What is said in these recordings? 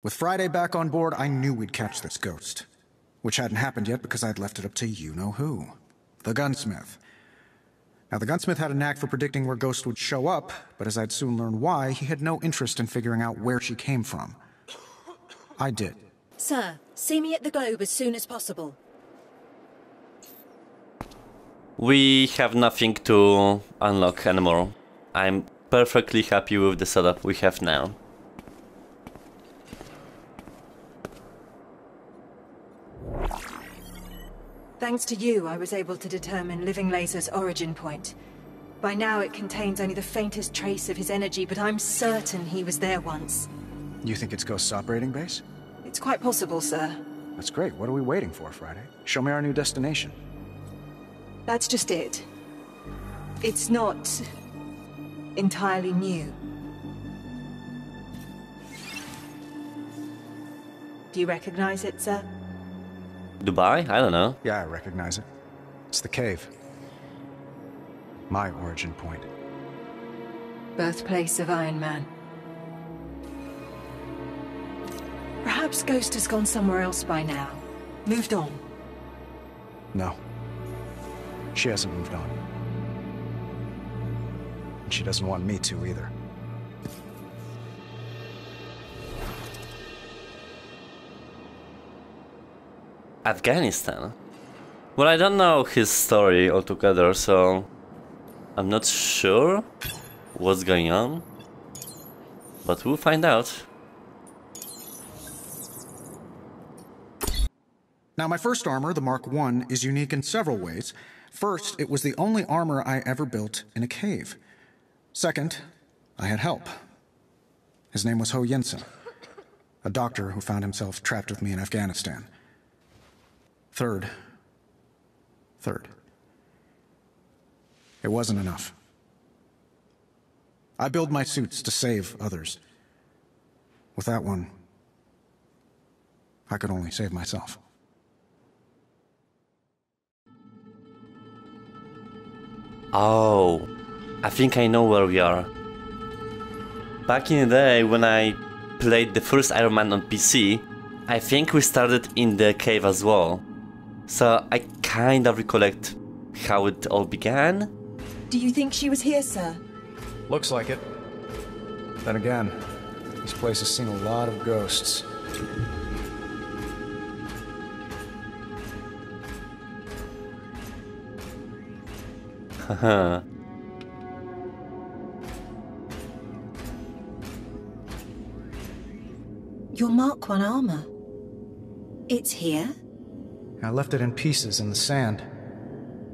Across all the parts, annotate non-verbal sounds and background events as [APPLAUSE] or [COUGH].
With Friday back on board, I knew we'd catch this ghost. Which hadn't happened yet because I'd left it up to you-know-who. The gunsmith. Now, the gunsmith had a knack for predicting where ghosts would show up, but as I'd soon learn why, he had no interest in figuring out where she came from. I did. Sir, see me at the Globe as soon as possible. We have nothing to unlock anymore. I'm perfectly happy with the setup we have now. Thanks to you, I was able to determine Living Laser's origin point. By now it contains only the faintest trace of his energy, but I'm certain he was there once. You think it's Ghost's operating base? It's quite possible, sir. That's great. What are we waiting for, Friday? Show me our new destination. That's just it. It's not... entirely new. Do you recognize it, sir? Dubai? I don't know. Yeah, I recognize it. It's the cave. My origin point. Birthplace of Iron Man. Perhaps Ghost has gone somewhere else by now. Moved on. No. She hasn't moved on. And she doesn't want me to either. Afghanistan? Well, I don't know his story altogether, so I'm not sure what's going on. But we'll find out. Now, my first armor, the Mark I, is unique in several ways. First, it was the only armor I ever built in a cave. Second, I had help. His name was Ho Yinsen, a doctor who found himself trapped with me in Afghanistan. Third, third, it wasn't enough. I build my suits to save others. With that one, I could only save myself. Oh, I think I know where we are. Back in the day when I played the first Iron Man on PC, I think we started in the cave as well. So I kind of recollect how it all began. Do you think she was here, sir? Looks like it. Then again, this place has seen a lot of ghosts. [LAUGHS] Haha. Your Mark 1 armor. It's here? I left it in pieces in the sand.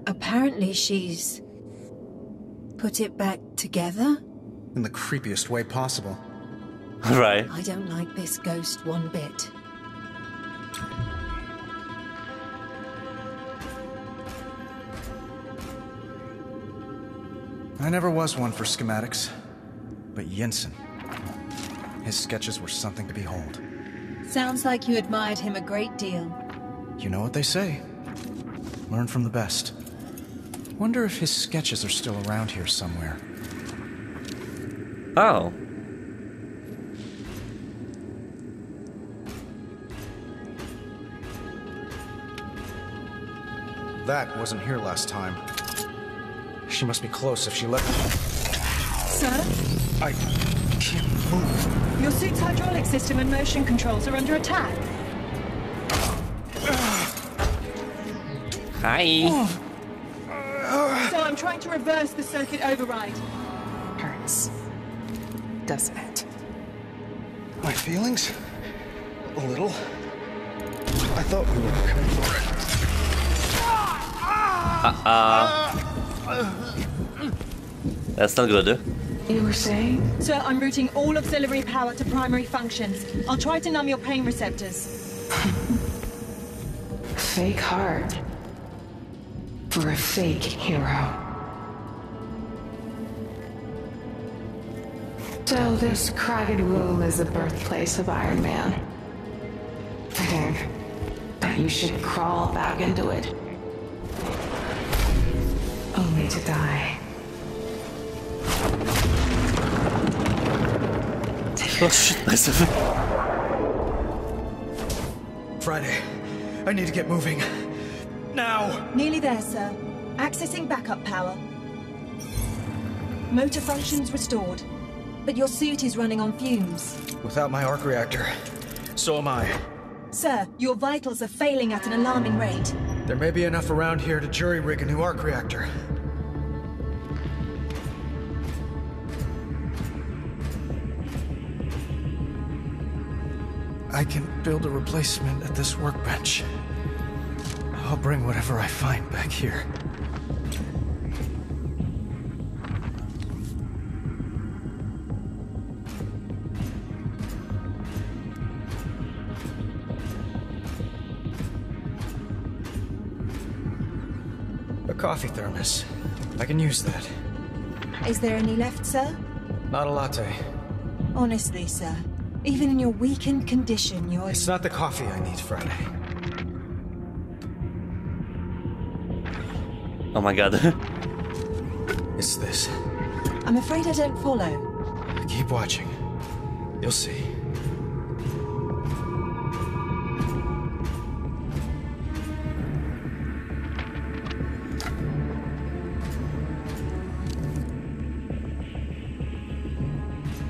Apparently she's... put it back together? In the creepiest way possible. [LAUGHS] right. I don't like this ghost one bit. I never was one for schematics. But Yinsen. His sketches were something to behold. Sounds like you admired him a great deal. You know what they say. Learn from the best. Wonder if his sketches are still around here somewhere. Oh. That wasn't here last time. She must be close if she left. Sir? I can't move. Your suit's hydraulic system and motion controls are under attack. Hi. So I'm trying to reverse the circuit override. Hurts. Doesn't it? My feelings? A little. I thought we were okay. Uh-uh. That's not good. You were saying? Sir, I'm routing all auxiliary power to primary functions. I'll try to numb your pain receptors. [LAUGHS] Fake heart. For a fake hero. So this crowded womb is the birthplace of Iron Man. I think that you should crawl back into it. Only to die. Oh shit, myself. Friday, I need to get moving. Now! Nearly there, sir. Accessing backup power. Motor functions restored. But your suit is running on fumes. Without my arc reactor, so am I. Sir, your vitals are failing at an alarming rate. There may be enough around here to jury rig a new arc reactor. I can build a replacement at this workbench. I'll bring whatever I find back here. A coffee thermos. I can use that. Is there any left, sir? Not a latte. Honestly, sir. Even in your weakened condition, you're... It's not the coffee I need, Friday. Oh my god. [LAUGHS] It's this. I'm afraid I don't follow. Keep watching. You'll see.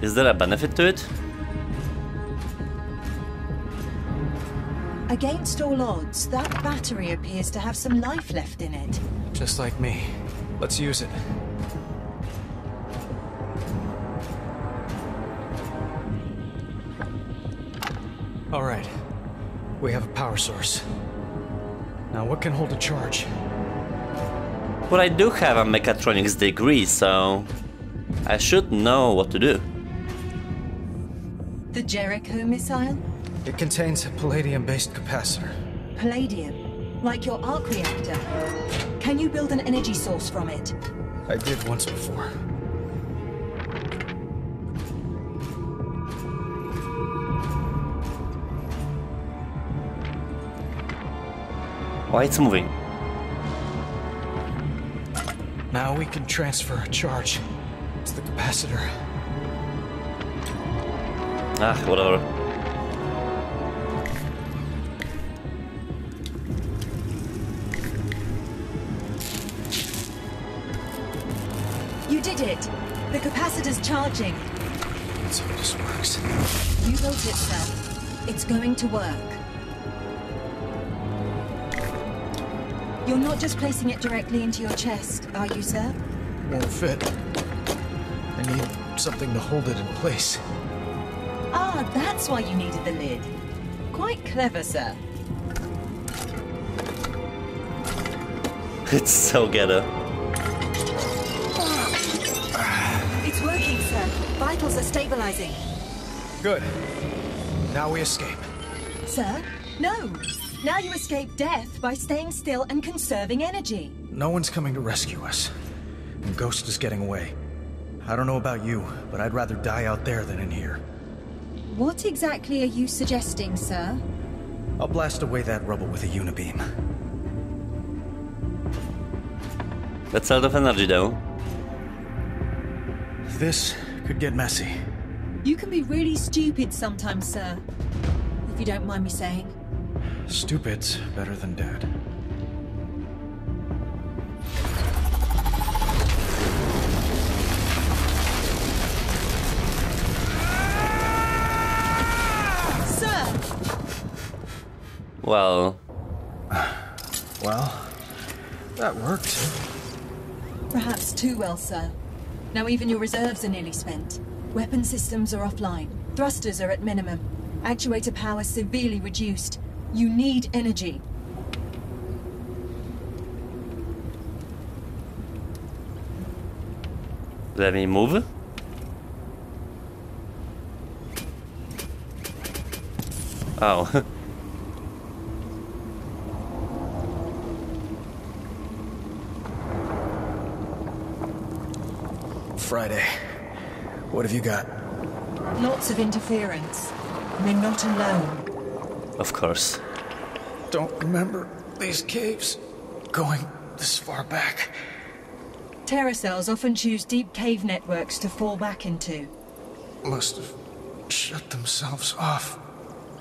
Is there a benefit to it? Against all odds, that battery appears to have some life left in it. Just like me. Let's use it. All right. We have a power source. Now, what can hold a charge? Well, I do have a mechatronics degree, so I should know what to do. The Jericho missile? It contains a palladium-based capacitor. Palladium. Like your arc reactor. Can you build an energy source from it? I did once before. Why it's moving? Now we can transfer a charge to the capacitor. Ah, whatever. Did it! The capacitor's charging. Let's hope this works. You built it, sir. It's going to work. You're not just placing it directly into your chest, are you, sir? Won't fit. I need something to hold it in place. Ah, that's why you needed the lid. Quite clever, sir. It's so ghetto. Vitals are stabilizing. Good. Now we escape. Sir? No! Now you escape death by staying still and conserving energy. No one's coming to rescue us. And Ghost is getting away. I don't know about you, but I'd rather die out there than in here. What exactly are you suggesting, sir? I'll blast away that rubble with a unibeam. That's a lot of energy though. This could get messy. You can be really stupid sometimes, sir. If you don't mind me saying. Stupid's better than dead. Sir! Well, [SIGHS] Well, that worked. Perhaps too well, sir. Now even your reserves are nearly spent. Weapon systems are offline. Thrusters are at minimum. Actuator power severely reduced. You need energy. let me move. Oh. [LAUGHS] Friday. What have you got? Lots of interference. We're not alone. of course. Don't remember these caves going this far back. Terror cells often choose deep cave networks to fall back into. Must have shut themselves off.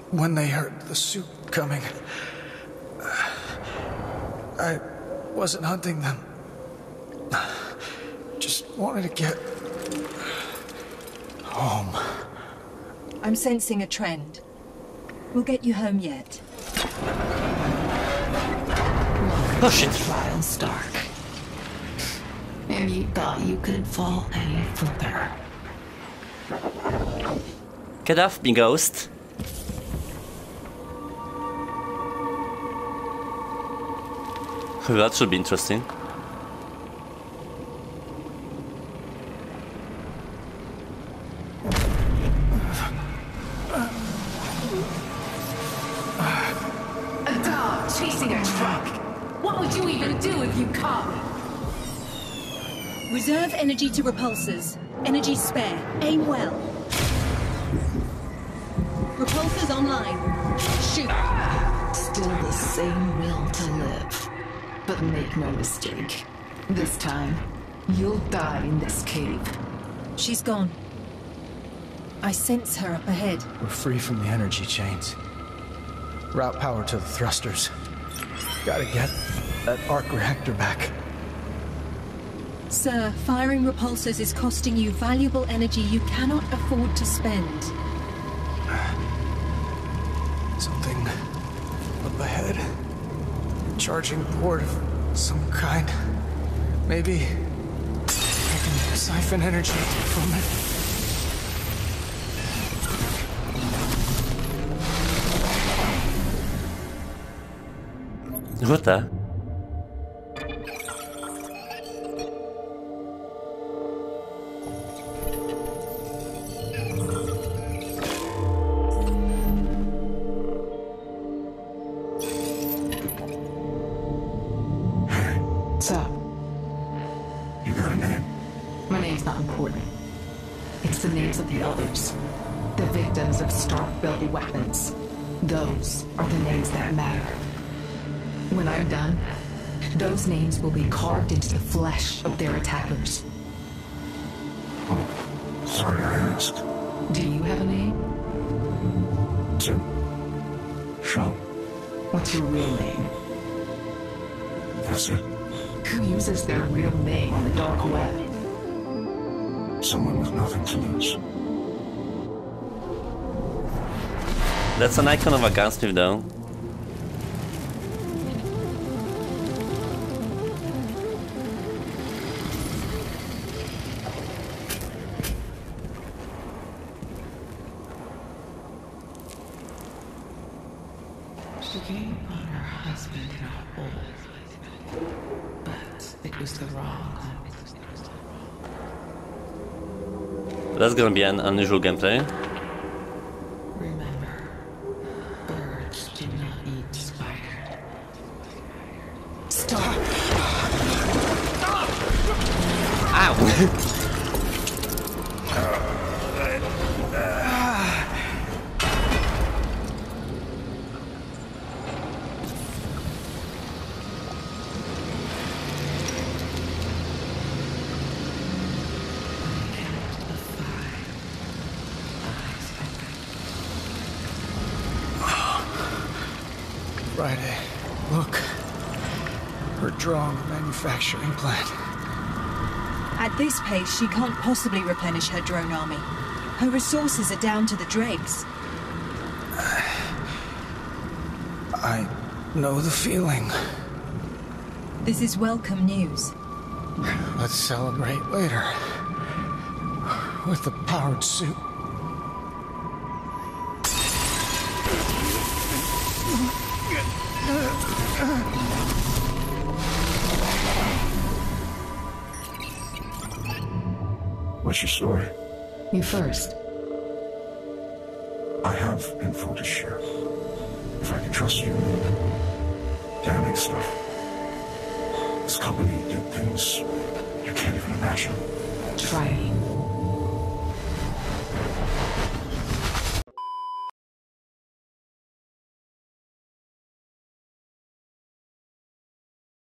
when they heard the suit coming. [SIGHS] I wasn't hunting them. Just wanted to get home. I'm sensing a trend. We'll get you home yet. Oh shit. Trial Stark. And you thought you could fall any further. Get off me, ghost. That should be interesting. Would you even do if you caught me? Reserve energy to repulsors. Energy spare. Aim well. Repulsors online. Shoot. Still the same will to live. But make no mistake. This time, you'll die in this cave. She's gone. I sense her up ahead. We're free from the energy chains. Route power to the thrusters. Gotta get that arc reactor back. Sir, firing repulsors is costing you valuable energy you cannot afford to spend. [SIGHS] Something up ahead. Charging port of some kind. Maybe I can siphon energy from it. What the? Not important. It's the names of the others. The victims of Stark-built weapons. Those are the names that matter. When I'm done, those names will be carved into the flesh of their attackers. Sorry I asked. Do you have a name? Tim. Sean. What's your real name? That's it. Who uses their real name on the dark web? Someone with nothing to lose. That's an icon of a gunsmith though. She came upon her husband in a hole, but it was the wrong That's gonna be an unusual gameplay. Drone manufacturing plant. At this pace, she can't possibly replenish her drone army. Her resources are down to the dregs. [SIGHS] I know the feeling. This is welcome news. [SIGHS] Let's celebrate later. [SIGHS] With the powered suit. What's your story? You first. I have info to share. If I can trust you. Damning stuff. This company did things you can't even imagine. Try.